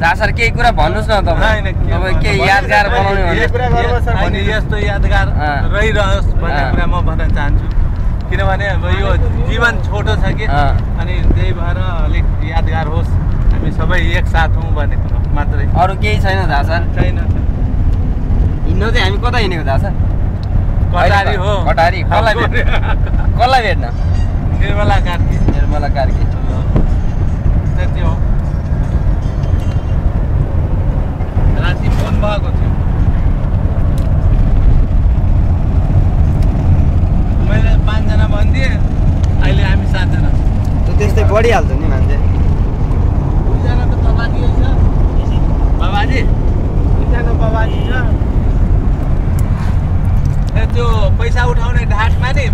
दासर केही कुरा भन्नुहोस् न तपाईँ। तपाईँ के भन्नु? यादगार बनाउने सर। यस्तो यादगार। रहिरहोस् भन्ने। कुरा म भन्न चाहन्छु। किनभने अब यो जीवन छोटो छ कि। अनि त्यही भएर अलिक यादगार होस्। हामी सबै एकसाथ हौँ भन्ने कुरो मात्रै। अरू केही छैन दासर? छैन। हिँड्नु चाहिँ हामी कता हिँडेको दासर? कटारी हो। कटारी? कसलाई भेट्ने? कसलाई भेट्न? निर्मला कार्की। निर्मला कार्की। त्यस्तै बढिहाल्छ नि मान्छे। दुईजना त बाबाजी छ। बाबाजी दुईजना बाबाजी छ। ए त्यो पैसा उठाउने ढाटमा नि